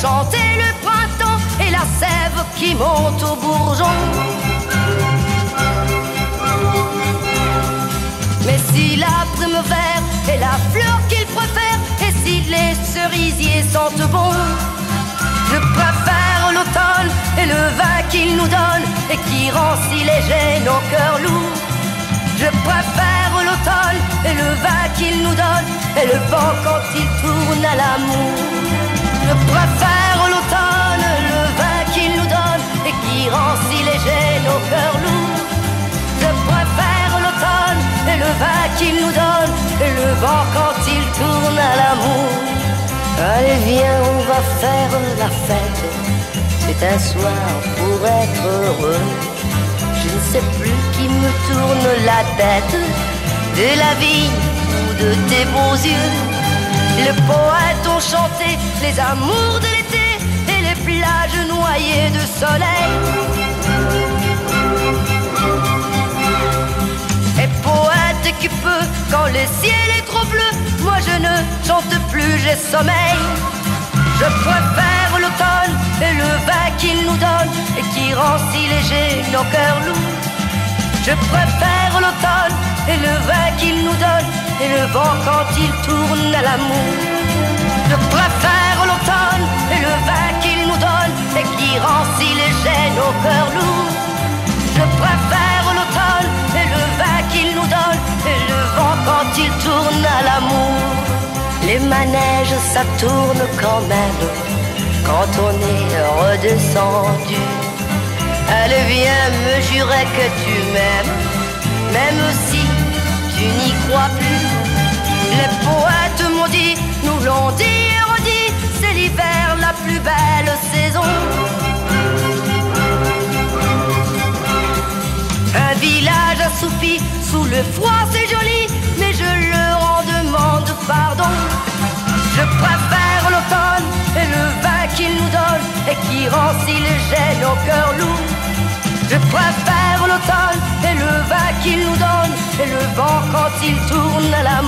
chantait le printemps et la sève qui monte au bourgeon. Mais si la primavera est la fleur qu'il préfère et si les cerisiers sentent bon, je préfère l'automne et le vin qu'il nous donne et qui rend si léger nos cœurs lourds. Je préfère l'automne et le vin qu'il nous donne et le vent quand il tourne à l'amour. Préfère l'automne, le vin qu'il nous donne et qui rend si léger nos cœurs lourds. Je préfère l'automne et le vin qu'il nous donne et le vent quand il tourne à l'amour. Allez viens, on va faire la fête. C'est un soir pour être heureux. Je ne sais plus qui me tourne la tête de la vie ou de tes beaux yeux. Les poètes ont chanté les amours de l'été et les plages noyées de soleil. Et poète qui peut quand le ciel est trop bleu, moi je ne chante plus, j'ai sommeil. Je préfère l'automne et le vin qu'il nous donne et qui rend si léger nos cœurs lourds. Je préfère l'automne et le vin qu'il nous donne et le vent quand il tourne à l'amour. Je préfère l'automne et le vin qu'il nous donne et qui rend si léger nos cœurs lourds. Je préfère l'automne et le vin qu'il nous donne et le vent quand il tourne à l'amour. Les manèges, ça tourne quand même quand on est redescendu. Elle vient me jurer que tu m'aimes, même si tu n'y crois plus. Les poètes m'ont dit, nous l'ont dit redit, c'est l'hiver la plus belle saison. Un village assoupi sous le froid, c'est joli, mais je leur en demande pardon. Je préfère l'automne et le vin qu'il nous donne et qui rend si léger nos cœurs lourds. Quand il tourne l'amour.